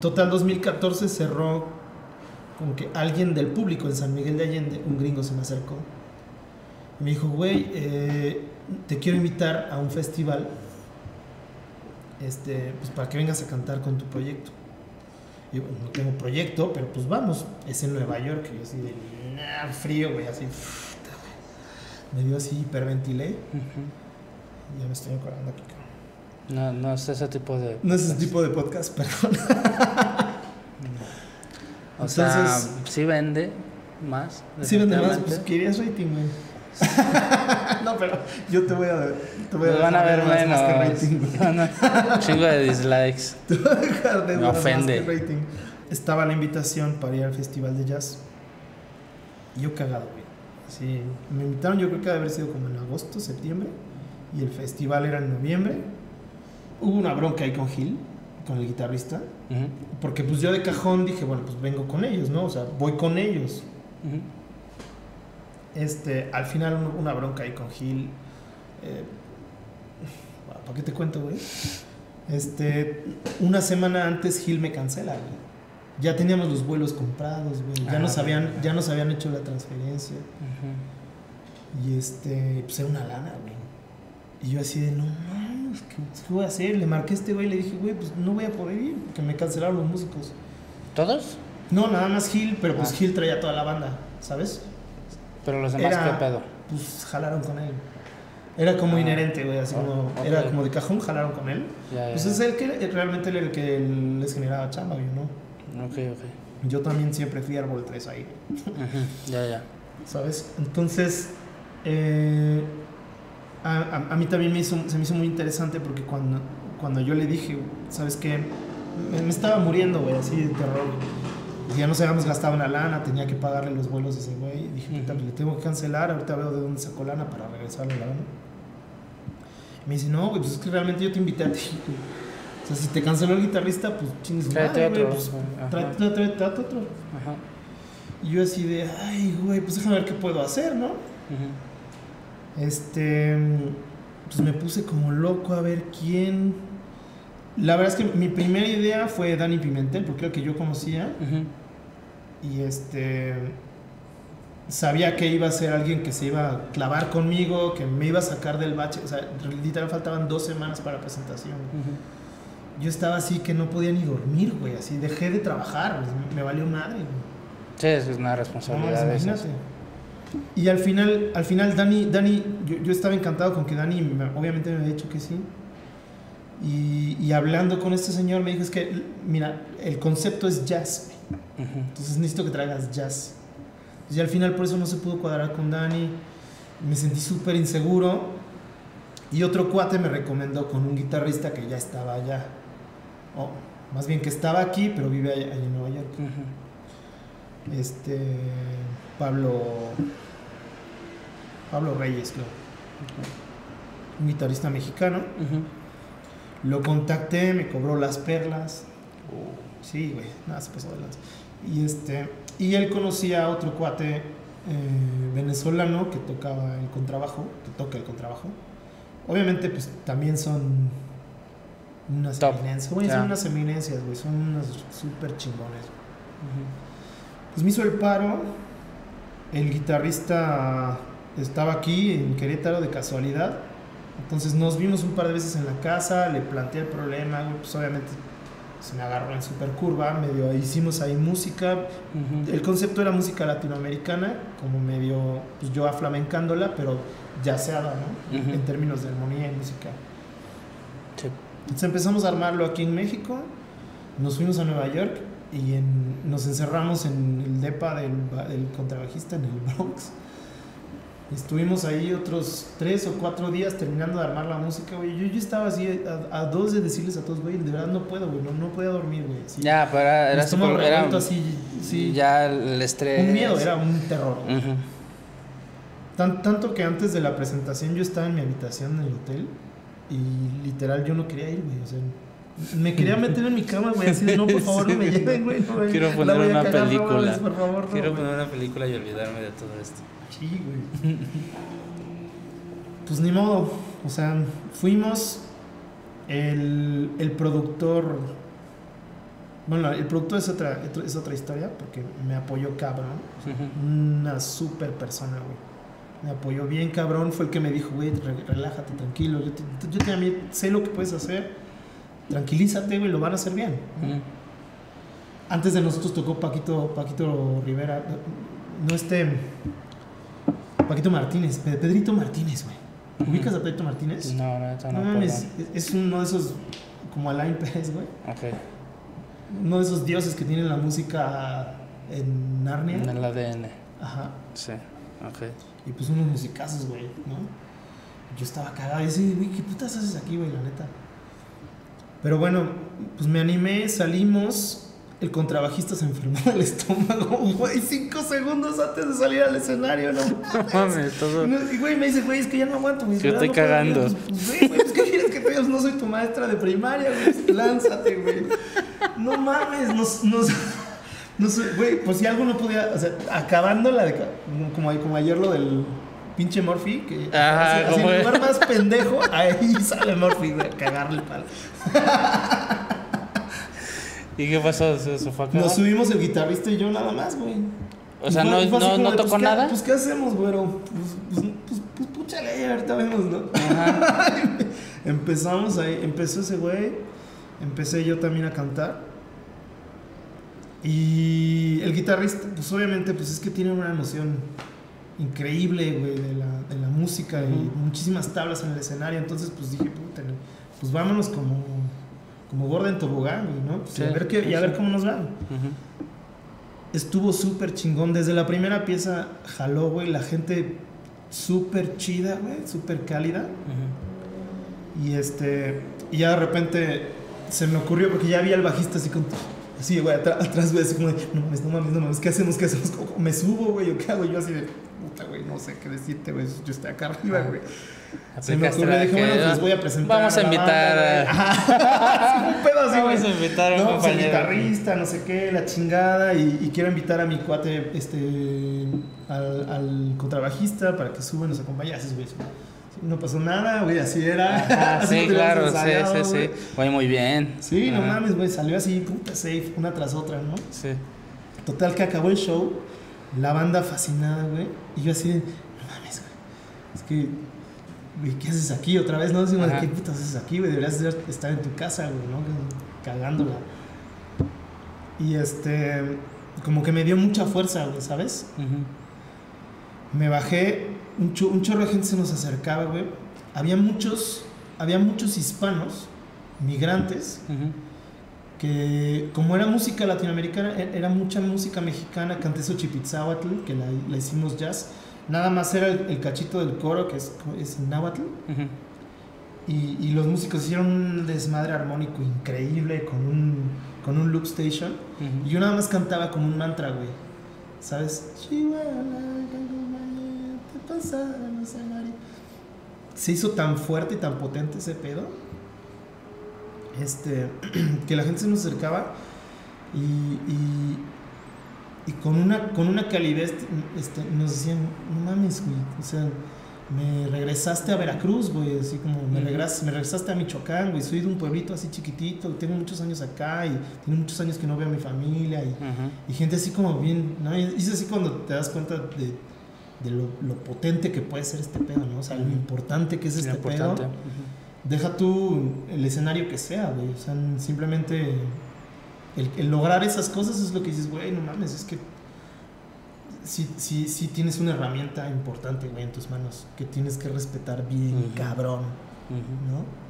Total 2014 cerró como que alguien del público en San Miguel de Allende, un gringo se me acercó. Y me dijo, güey, eh, te quiero invitar a un festival este, pues para que vengas a cantar con tu proyecto. Y yo, no tengo proyecto, pero pues vamos. Es en Nueva York. Y yo así de nah, frío, güey, así. Me dio así, hiperventilé. Ujú. Ya me estoy acordando aquí. No, no es ese tipo de. No es ese tipo de podcast, perdón. O sea, sí vende más. Si vende más, pues querías rating, güey. no, pero yo te voy a, te voy a Nos van a ver más- más que rating, a- Chingo de dislikes. Te voy a dejar de Me más ofende. que rating. Estaba la invitación para ir al festival de jazz. Yo cagado, güey. Así, me invitaron, yo creo que debe haber sido como en agosto, septiembre. Y el festival era en noviembre. Hubo una bronca ahí con Gil, con el guitarrista. Porque pues yo de cajón dije, bueno, pues vengo con ellos, ¿no? O sea, voy con ellos. Este, al final un- una bronca ahí con Gil. Eh, ¿Para qué te cuento, güey? Este, una semana antes Gil me cancela, güey. Ya teníamos los vuelos comprados, güey. Ya, Ah, nos habían, ya nos habían hecho la transferencia. Y este, pues era una lana, güey. Y yo así de, no mames, ¿qué, voy a hacer? Le marqué a este güey y le dije, güey, pues no voy a poder ir porque me cancelaron los músicos. ¿Todos? No, nada más Gil, pero pues Ah. Gil traía toda la banda, ¿sabes? Pero los demás, Era- ¿qué pedo? pues jalaron con él. Era como Ah. inherente, güey, así Oh, como, era como de cajón, jalaron con él. Ya, Pues es el que realmente él era el que les generaba chamba, güey, ¿no? Ok, ok. Yo también siempre fui árbol 3 ahí, Ujú, Ya, ya. ¿sabes? Entonces, eh, a, a- a mí también me hizo, se me hizo muy interesante porque cuando, cuando yo le dije, ¿sabes qué? Me, me estaba muriendo, güey, así de terror. Ya nos habíamos gastado una lana, tenía que pagarle los vuelos a ese güey. Y dije, puta, pues le tengo que cancelar, ahorita veo de dónde sacó lana para regresarle la lana. Y me dice, no, güey, pues es que realmente yo te invité a ti, güey. O sea, si te canceló el guitarrista, pues chingues Tráete madre, otro. pues, Ajá. trae- trae- tráete otro. Ajá. Y yo así de, ay, güey, pues déjame ver qué puedo hacer, ¿no? Ujú. Este, pues me puse como loco a ver quién. La verdad es que mi primera idea fue Dani Pimentel, porque era el que yo conocía. Y este. Sabía que iba a ser alguien que se iba a clavar conmigo, que me iba a sacar del bache. O sea, literal faltaban dos semanas para presentación. Yo estaba así que no podía ni dormir, güey. Así dejé de trabajar, me valió madre, güey. Sí, es una No, responsabilidad de esas. Y al final, al final Dani, Dani yo, yo estaba encantado con que Dani me- obviamente me había dicho que sí. Y, y hablando con este señor me dijo, es que, mira, el concepto es jazz, Ujú. entonces necesito que traigas jazz. Y al final por eso no se pudo cuadrar con Dani, me sentí súper inseguro. Y otro cuate me recomendó con un guitarrista que ya estaba allá. O más bien que estaba aquí, pero vive allá, allá en Nueva York Ujú. Este Pablo Pablo Reyes creo. Un guitarrista mexicano. Lo contacté me cobró las perlas. Sí güey nada se pasó de lanza. y este y él conocía a otro cuate eh, venezolano que tocaba el contrabajo que toca el contrabajo. Obviamente pues también son unas Top. eminencias güey, son unas eminencias güey son unos súper chingones. Pues me hizo el paro. El guitarrista estaba aquí en Querétaro de casualidad. Entonces nos vimos un par de veces en la casa, le planteé el problema, pues obviamente se me agarró en super curva, medio hicimos ahí música. Ujú. El concepto era música latinoamericana, como medio, pues yo aflamencándola, pero yaceada, ¿no? Ujú. En términos de armonía y música. Sí. Entonces empezamos a armarlo aquí en México, nos fuimos a Nueva York y en- nos encerramos en el depa del, del contrabajista en el Bronx. Estuvimos ahí otros tres o cuatro días terminando de armar la música, güey. Yo, yo estaba así a, a dos de decirles a todos, güey, de verdad no puedo, güey, no, no podía dormir, güey. así. Ya, pero era, era, súper- era así, sí. ya el estrés. Un miedo, era un terror. Ujú. Tan- tanto que antes de la presentación yo estaba en mi habitación en el hotel y literal yo no quería ir, güey. O sea, me quería meter en mi cama, güey, así de no, por favor, no me lleven, güey. no, güey, Quiero poner una cagar, no película. por favor, no, Quiero güey. poner una película y olvidarme de todo esto. Sí, güey. Pues ni modo. O sea, fuimos. El, el productor Bueno, el productor es otra, es otra historia porque me apoyó cabrón. Una super persona, güey. Me apoyó bien cabrón. Fue el que me dijo, güey, re- relájate, tranquilo. Yo, te, yo también sé lo que puedes hacer. Tranquilízate, güey, lo van a hacer bien. Antes de nosotros tocó Paquito, Paquito Rivera. No este. Paquito Martínez, Pe- Pedrito Martínez, güey. ¿Ubicas a Pedrito Martínez? No, no, no, No no, es es uno de esos, como Alain Pérez, güey. Ok. Uno de esos dioses que tienen la música en Narnia. En el ADN. Ajá. Sí. Ok. Y pues unos musicazos, güey, ¿no? Yo estaba cagado y decía, güey, ¿qué putas haces aquí, güey, la neta? Pero bueno, pues me animé, salimos. El contrabajista se enfermó del estómago, güey, cinco segundos antes de salir al escenario, ¿no? No mames, todo. No, Y güey, me dice, güey, es que ya no aguanto, güey. Yo estoy no cagando. Pues, güey, güey, pues, ¿qué quieres que te diga? No soy tu maestra de primaria, güey. Lánzate, güey. No mames, nos, nos, no sé, güey, pues si algo no podía, o sea, acabando la de, como, como ayer lo del pinche Murphy, que Ajá, así, así el lugar más pendejo, ahí sale Murphy, güey, a cagarle el palo. ¿Y qué pasó? ¿Se, se fue a? Nos subimos el guitarrista y yo nada más, güey. O sea, Y no, no, de, tocó pues, ¿qué- nada. Pues, ¿qué hacemos, güero? Pues, pues, pues, pues, púchale, ahorita vemos, ¿no? Ajá. Empezamos ahí, empezó ese güey, empecé yo también a cantar. Y el guitarrista, pues obviamente, pues es que tiene una noción increíble, güey, de la, de la música y Ujú. muchísimas tablas en el escenario. Entonces, pues dije, puta, pues vámonos como, como gorda en tobogán, güey, ¿no? Pues, y a ver, qué, y a ver cómo nos va. Ujú. Estuvo súper chingón. Desde la primera pieza jaló, güey, la gente súper chida, güey, súper cálida. Y este, y ya de repente se me ocurrió, porque ya había el bajista así con, así, güey, atra- atrás, güey, así como de, no mames, no mames, no mames, ¿qué hacemos? ¿Qué hacemos? ¿Cómo- cómo ¿Me subo, güey? ¿O qué hago? Yo así de, puta, güey, no sé qué decirte, güey, yo estoy acá arriba, güey. Se me ocurrió, dije, bueno, pues ah, les voy a presentar. Vamos a invitar a- güey. Un pedo así, Vamos güey. a invitar a un No, pues guitarrista, no sé qué, la chingada, y, y quiero invitar a mi cuate, este, al, al contrabajista para que suba y nos acompañe. Así, güey. No pasó nada, güey, así era. Así sí, claro, sí, sí, güey. sí. Oye, muy bien. Sí, no mames, güey, salió así, puta safe, una tras otra, ¿no? Sí. Total que acabó el show, la banda fascinada, güey, y yo así de, no mames, güey, es que, güey, ¿qué haces aquí otra vez? No, Así como de, Ajá. ¿qué putas haces aquí, güey? Deberías de estar en tu casa, güey, ¿no? Cagándola. Y este, como que me dio mucha fuerza, güey, ¿sabes? Me bajé, un, cho- un chorro de gente se nos acercaba, güey. Había muchos, había muchos hispanos, migrantes, Ujú. Que como era música latinoamericana, e- era mucha música mexicana, canté Xochipitzahuatl, que la, la hicimos jazz. Nada más era el, el cachito del coro, que es, es náhuatl. Ujú. Y, y los músicos hicieron un desmadre armónico increíble con un, con un loop station. Ujú. Y yo nada más cantaba como un mantra, güey. ¿Sabes? Se hizo tan fuerte y tan potente ese pedo. Este, que la gente se nos acercaba y, y, y con, una, con una calidez este, nos decían, no mames, güey. O sea, me regresaste a Veracruz, güey. Así como me, Ujú. regres, me regresaste a Michoacán, güey. Soy de un pueblito así chiquitito. Tengo muchos años acá y tengo muchos años que no veo a mi familia. Y, gente así como bien, ¿no? Y es así cuando te das cuenta de, de lo, lo potente que puede ser este pedo, ¿no? O sea, lo importante que es este importante. pedo. Deja tú el escenario que sea, güey. O sea, simplemente el, el lograr esas cosas es lo que dices, güey, no mames, es que sí, sí, sí tienes una herramienta importante, güey, en tus manos que tienes que respetar bien, cabrón. ¿no?